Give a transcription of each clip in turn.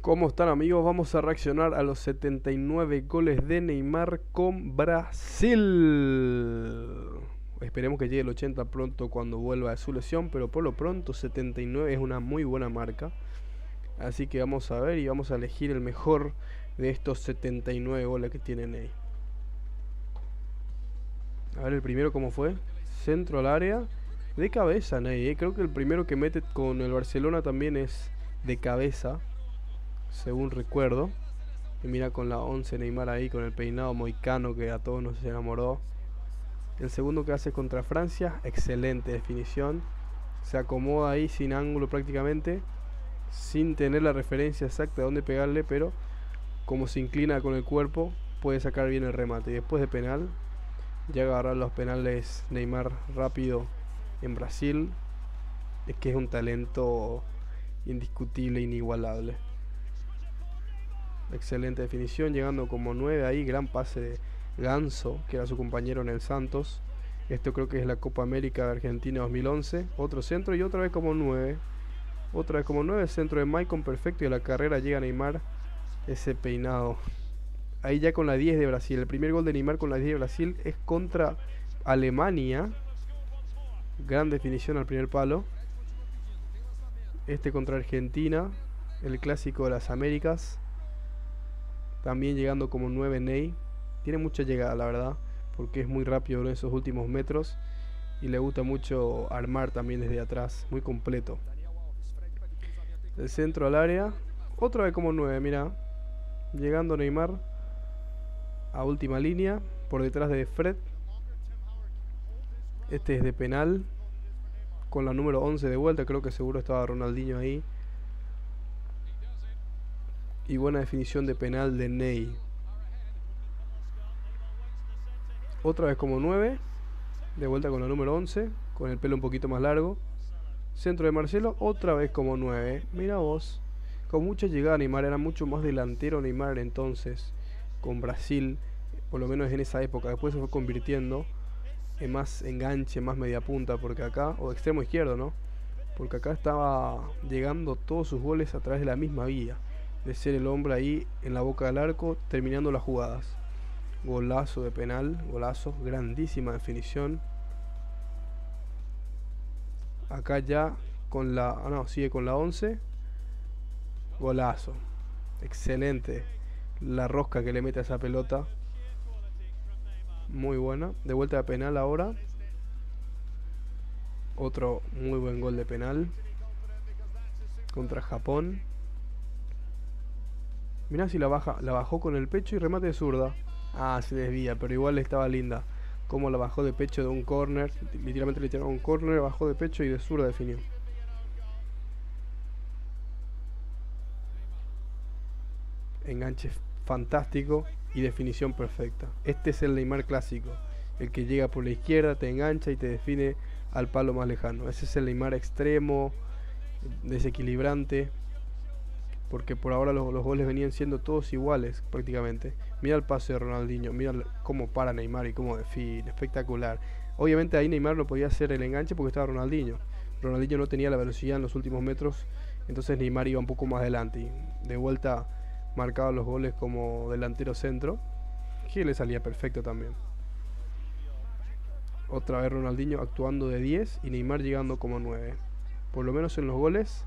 ¿Cómo están amigos? Vamos a reaccionar a los 79 goles de Neymar con Brasil. Esperemos que llegue el 80 pronto cuando vuelva de su lesión, pero por lo pronto 79 es una muy buena marca. Así que vamos a ver y vamos a elegir el mejor de estos 79 goles que tiene Ney. A ver el primero cómo fue. Centro al área. De cabeza Ney. Eh. Creo que el primero que mete con el Barcelona también es de cabeza según recuerdo. Y mira con la 11 Neymar ahí, con el peinado moicano que a todos nos enamoró. El segundo que hace contra Francia, excelente definición. Se acomoda ahí sin ángulo prácticamente, sin tener la referencia exacta de dónde pegarle, pero como se inclina con el cuerpo, puede sacar bien el remate. Y después de penal, ya agarrar los penales Neymar rápido en Brasil. Es que es un talento indiscutible, inigualable. Excelente definición, llegando como 9 ahí, gran pase de Ganso, que era su compañero en el Santos. Esto creo que es la Copa América de Argentina 2011. Otro centro y otra vez como 9. Otra vez como 9, centro de Maicon perfecto y a la carrera llega Neymar. Ese peinado. Ahí ya con la 10 de Brasil. El primer gol de Neymar con la 10 de Brasil es contra Alemania. Gran definición al primer palo. Este contra Argentina. El clásico de las Américas. También llegando como 9 Ney. Tiene mucha llegada, la verdad, porque es muy rápido en esos últimos metros y le gusta mucho armar también desde atrás, muy completo. El centro al área, otra vez como 9, mira. Llegando Neymar a última línea, por detrás de Fred. Este es de penal, con la número 11 de vuelta, creo que seguro estaba Ronaldinho ahí y buena definición de penal de Ney. Otra vez como 9. De vuelta con la número 11. Con el pelo un poquito más largo. Centro de Marcelo. Otra vez como 9. Mira vos. Con mucha llegada Neymar. Era mucho más delantero Neymar entonces. Con Brasil. Por lo menos en esa época. Después se fue convirtiendo en más enganche, más media punta. Porque acá. O extremo izquierdo, ¿no? Porque acá estaba llegando todos sus goles a través de la misma vía de ser el hombre ahí en la boca del arco terminando las jugadas. Golazo de penal, golazo, grandísima definición. Acá ya con la, ah, no, sigue con la 11. Golazo. Excelente la rosca que le mete a esa pelota. Muy buena. De vuelta a penal ahora. Otro muy buen gol de penal. Contra Japón. Mirá si la baja, la bajó con el pecho y remate de zurda. Ah, se desvía, pero igual estaba linda. Como la bajó de pecho de un corner. Literalmente le tiraron un corner, bajó de pecho y de zurda definió. Enganche fantástico y definición perfecta. Este es el Neymar clásico. El que llega por la izquierda, te engancha y te define al palo más lejano. Ese es el Neymar extremo, desequilibrante porque por ahora los, goles venían siendo todos iguales prácticamente. Mira el pase de Ronaldinho, mira cómo para Neymar y cómo define, espectacular. Obviamente ahí Neymar no podía hacer el enganche porque estaba Ronaldinho. Ronaldinho no tenía la velocidad en los últimos metros, entonces Neymar iba un poco más adelante y de vuelta marcaba los goles como delantero centro, que le salía perfecto también. Otra vez Ronaldinho actuando de 10 y Neymar llegando como 9. Por lo menos en los goles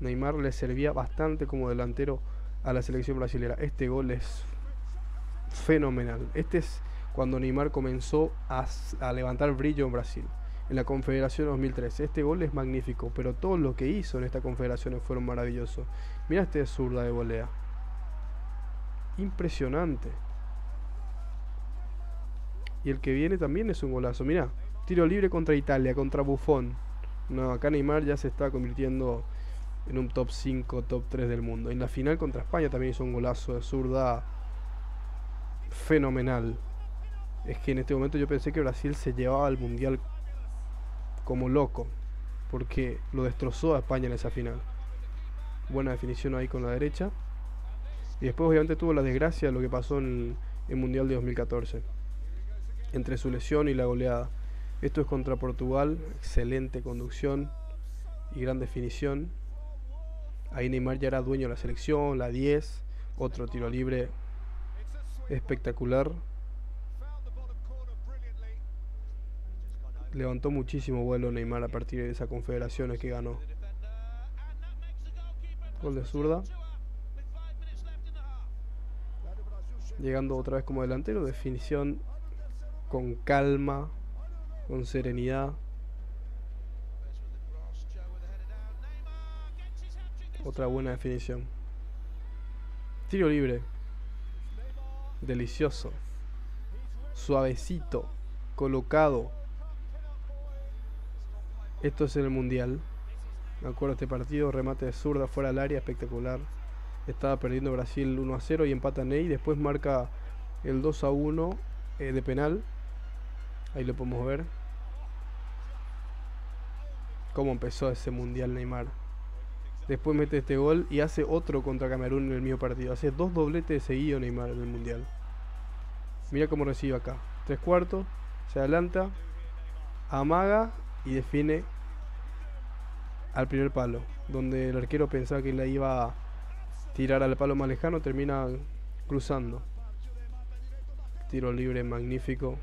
Neymar le servía bastante como delantero a la selección brasileña. Este gol es fenomenal. Este es cuando Neymar comenzó a, levantar brillo en Brasil, en la Confederación 2013. Este gol es magnífico, pero todo lo que hizo en esta confederación fueron maravillosos. Mira este zurda de volea. Impresionante. Y el que viene también es un golazo. Mira, tiro libre contra Italia, contra Buffon. No, acá Neymar ya se está convirtiendo en un top 5, top 3 del mundo. En la final contra España también hizo un golazo de zurda fenomenal. Es que en este momento yo pensé que Brasil se llevaba al mundial como loco, porque lo destrozó a España en esa final. Buena definición ahí con la derecha. Y después obviamente tuvo la desgracia de lo que pasó en el Mundial de 2014. Entre su lesión y la goleada. Esto es contra Portugal. Excelente conducción y gran definición. Ahí Neymar ya era dueño de la selección, la 10. Otro tiro libre espectacular. Levantó muchísimo vuelo Neymar a partir de esa confederaciones que ganó. Gol de zurda. Llegando otra vez como delantero. Definición con calma, con serenidad. Otra buena definición. Tiro libre. Delicioso. Suavecito. Colocado. Esto es el mundial. Me acuerdo este partido. Remate de zurda fuera del área. Espectacular. Estaba perdiendo Brasil 1 a 0 y empata Ney. Después marca el 2 a 1 eh, de penal. Ahí lo podemos ver. Cómo empezó ese mundial Neymar. Después mete este gol y hace otro contra Camerún en el mismo partido. Hace dos dobletes seguidos Neymar en el mundial. Mira cómo recibe acá. Tres cuartos. Se adelanta. Amaga y define al primer palo. Donde el arquero pensaba que la iba a tirar al palo más lejano. Termina cruzando. Tiro libre magnífico.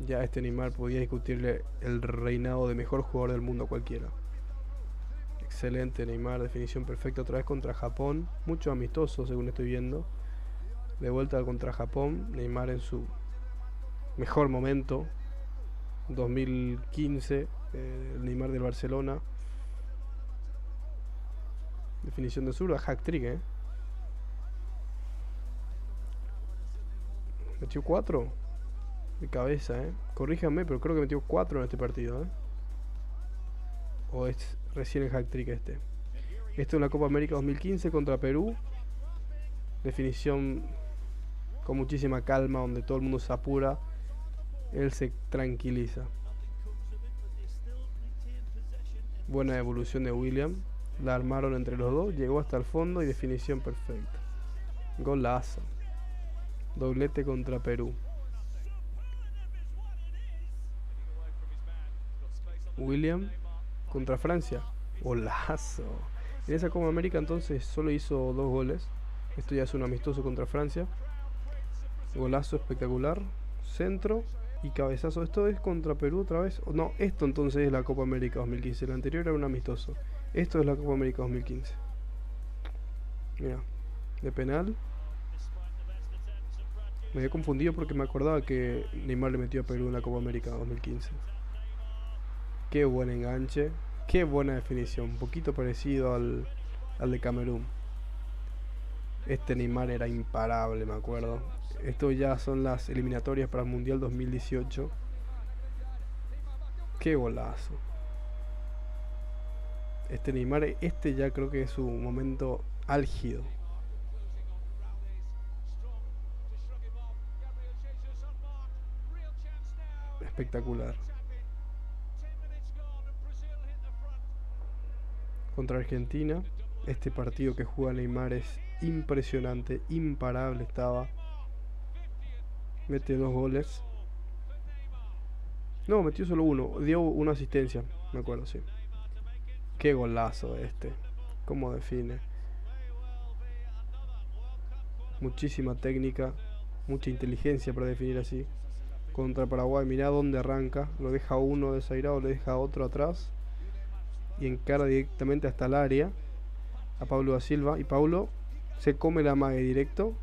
Ya este Neymar podía discutirle el reinado de mejor jugador del mundo a cualquiera. Excelente Neymar, definición perfecta otra vez contra Japón. Mucho amistoso según estoy viendo. De vuelta contra Japón. Neymar en su mejor momento. 2015. Eh, Neymar del Barcelona. Definición de zurda, hack trick, eh. Metió 4 de cabeza, eh. Corríjanme, pero creo que metió 4 en este partido, eh. O es recién el hack trick este. Esto es la Copa América 2015 contra Perú. Definición con muchísima calma, donde todo el mundo se apura. Él se tranquiliza. Buena evolución de William. La armaron entre los dos, llegó hasta el fondo y definición perfecta. Golazo. Doblete contra Perú. William contra Francia. Golazo. En esa Copa América entonces solo hizo dos goles. Esto ya es un amistoso contra Francia. Golazo espectacular. Centro y cabezazo. Esto es contra Perú otra vez. No, esto entonces es la Copa América 2015. El anterior era un amistoso. Esto es la Copa América 2015. Mira, de penal. Me había confundido porque me acordaba que Neymar le metió a Perú en la Copa América 2015. Qué buen enganche. Qué buena definición. Un poquito parecido al, al de Camerún. Este Neymar era imparable, me acuerdo. Esto ya son las eliminatorias para el Mundial 2018. Qué golazo. Este Neymar, este ya creo que es su momento álgido. Espectacular. Contra Argentina, este partido que juega Neymar es impresionante, imparable estaba. Mete dos goles. No, metió solo uno. Dio una asistencia, me acuerdo, sí. Qué golazo este. Cómo define. Muchísima técnica, mucha inteligencia para definir así. Contra Paraguay, mirá dónde arranca. Lo deja uno desairado, le deja otro atrás. Y encara directamente hasta el área. A Pablo da Silva. Y Pablo se come la mague directo.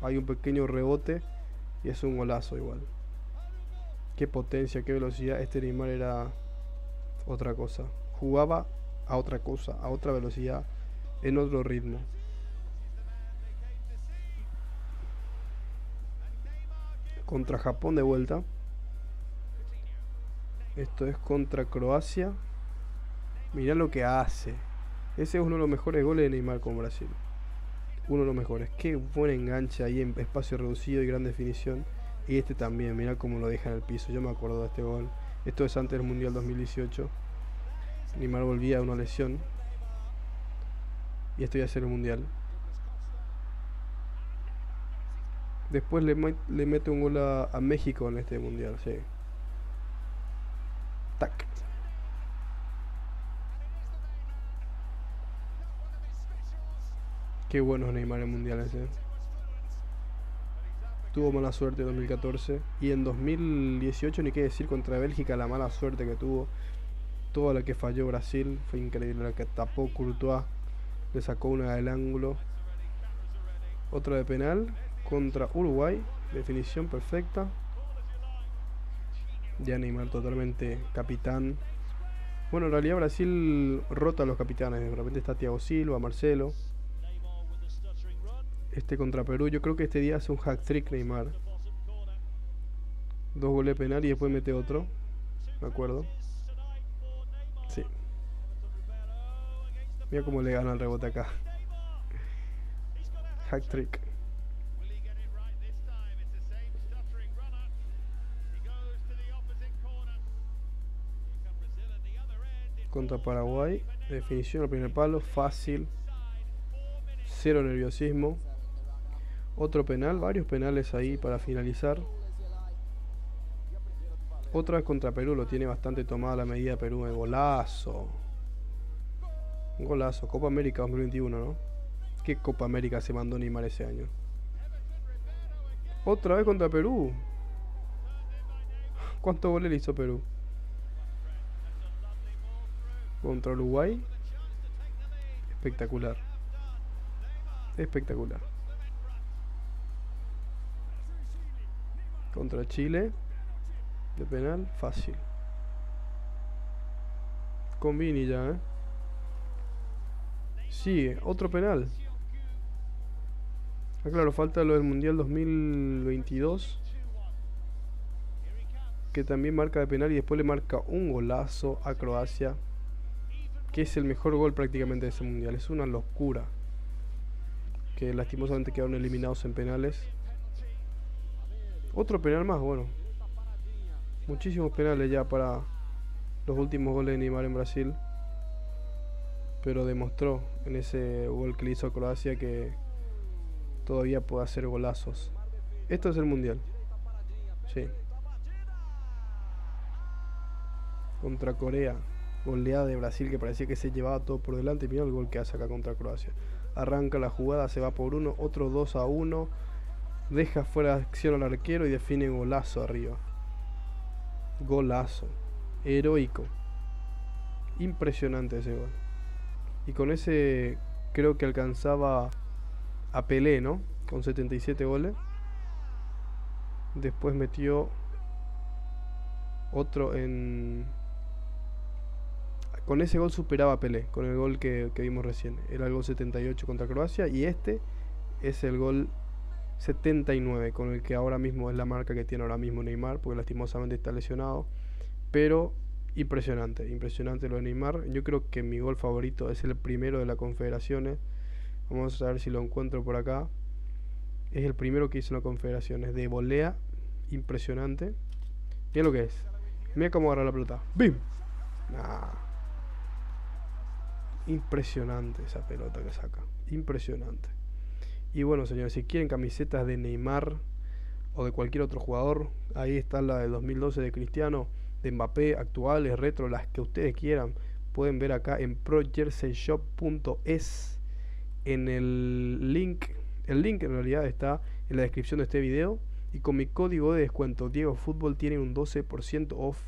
Hay un pequeño rebote. Y es un golazo igual. Qué potencia, qué velocidad. Este Neymar era otra cosa. Jugaba a otra cosa, a otra velocidad, en otro ritmo. Contra Japón de vuelta. Esto es contra Croacia. Mirá lo que hace. Ese es uno de los mejores goles de Neymar con Brasil. Uno de los mejores. Qué buen enganche ahí en espacio reducido y gran definición. Y este también, mirá cómo lo deja en el piso. Yo me acuerdo de este gol. Esto es antes del Mundial 2018. Neymar volvía a una lesión. Y esto iba a ser el Mundial. Después le, le mete un gol a, a, México en este Mundial, sí. Tac. Qué bueno es Neymar en mundiales, eh. Tuvo mala suerte en 2014. Y en 2018, ni qué decir, contra Bélgica, la mala suerte que tuvo. Toda la que falló Brasil. Fue increíble. La que tapó Courtois. Le sacó una del ángulo. Otra de penal. Contra Uruguay. Definición perfecta. Ya Neymar totalmente capitán. Bueno, en realidad Brasil rota a los capitanes. De repente está Thiago Silva, Marcelo. Este contra Perú. Yo creo que este día hace un hack trick Neymar. Dos goles penal y después mete otro. Me acuerdo. Sí. Mira cómo le gana el rebote acá. Hack trick. Contra Paraguay. Definición al primer palo. Fácil. Cero nerviosismo. Otro penal, varios penales ahí para finalizar. Otra vez contra Perú, lo tiene bastante tomada la medida Perú. En golazo. golazo. Copa América 2021, ¿no? ¿Qué Copa América se mandó Neymar ese año? Otra vez contra Perú. ¿Cuántos goles le hizo Perú? Contra Uruguay. Espectacular. Espectacular. Contra Chile. De penal, fácil. Con Vini ya, ¿eh? Sigue, otro penal. Ah, claro, falta lo del Mundial 2022. Que también marca de penal y después le marca un golazo a Croacia. Que es el mejor gol prácticamente de ese Mundial. Es una locura. Que lastimosamente quedaron eliminados en penales. Otro penal más, bueno. Muchísimos penales ya para los últimos goles de Neymar en Brasil. Pero demostró en ese gol que le hizo a Croacia que todavía puede hacer golazos. Esto es el mundial. Sí. Contra Corea. Goleada de Brasil que parecía que se llevaba todo por delante. Mira el gol que hace acá contra Croacia. Arranca la jugada, se va por uno, otro 2 a 1 deja fuera de acción al arquero y define golazo arriba. Golazo. Heroico. Impresionante ese gol. Y con ese creo que alcanzaba a Pelé, ¿no? Con 77 goles. Después metió otro en... Con ese gol superaba Pelé, con el gol que, que vimos recién. Era el gol 78 contra Croacia y este es el gol 79, con el que ahora mismo es la marca que tiene ahora mismo Neymar, porque lastimosamente está lesionado. Pero impresionante, impresionante lo de Neymar. Yo creo que mi gol favorito es el primero de las confederaciones. Vamos a ver si lo encuentro por acá. Es el primero que hizo en las confederaciones de volea. Impresionante. Mira lo que es. Mira cómo agarra la pelota. ¡Bim! Impresionante esa pelota que saca. Impresionante. Y bueno, señores, si quieren camisetas de Neymar o de cualquier otro jugador, ahí está la de 2012 de Cristiano, de Mbappé, actuales, retro, las que ustedes quieran. Pueden ver acá en projerseyshop.es en el link. El link en realidad está en la descripción de este video. Y con mi código de descuento Diego Fútbol tienen un 12% off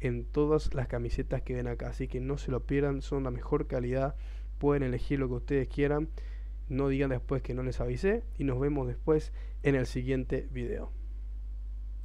en todas las camisetas que ven acá. Así que no se lo pierdan, son la mejor calidad. Pueden elegir lo que ustedes quieran. No digan después que no les avisé y nos vemos después en el siguiente video.